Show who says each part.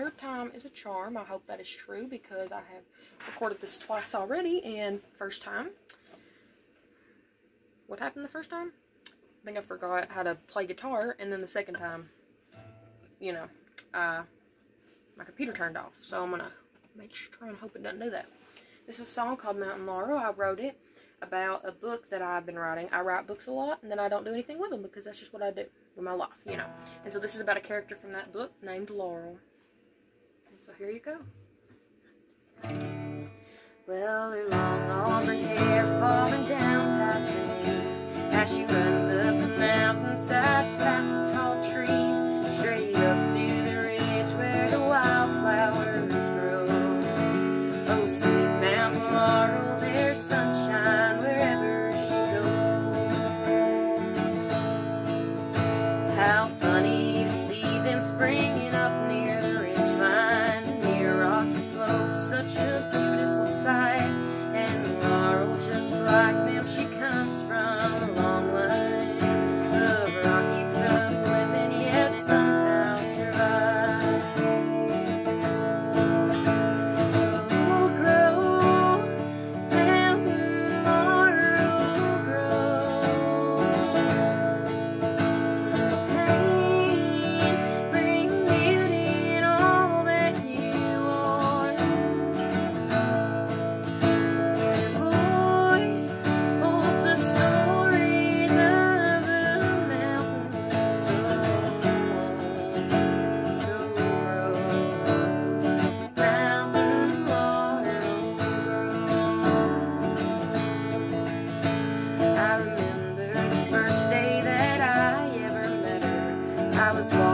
Speaker 1: third time is a charm. I hope that is true because I have recorded this twice already. And first time, what happened the first time? I think I forgot how to play guitar. And then the second time, you know, uh, my computer turned off. So I'm going to make sure, and hope it doesn't do that. This is a song called Mountain Laurel. I wrote it about a book that I've been writing. I write books a lot, and then I don't do anything with them because that's just what I do with my life, you know. And so this is about a character from that book named Laurel. So here you go. Well, her long auburn hair falling down past her knees as she runs up the mountainside past the tall trees, straight up to the ridge where the wildflowers grow. Oh, sweet mountain laurel, there's sunshine wherever she goes. How funny to see them springing up you. was one.